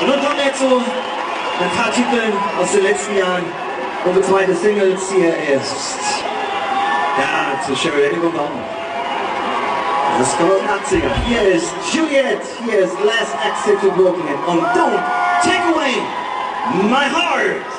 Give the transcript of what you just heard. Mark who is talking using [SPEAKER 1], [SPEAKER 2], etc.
[SPEAKER 1] Und nun kommt jetzt so ein paar Titel aus den letzten Jahren. Unsere zweite Singles hier ist. Ja, zu Sherry Wedding kommt auch noch. Das kommt 80er. Hier ist Juliet. Hier ist Last Exit to Brooklyn. Und Don't Take Away My Heart.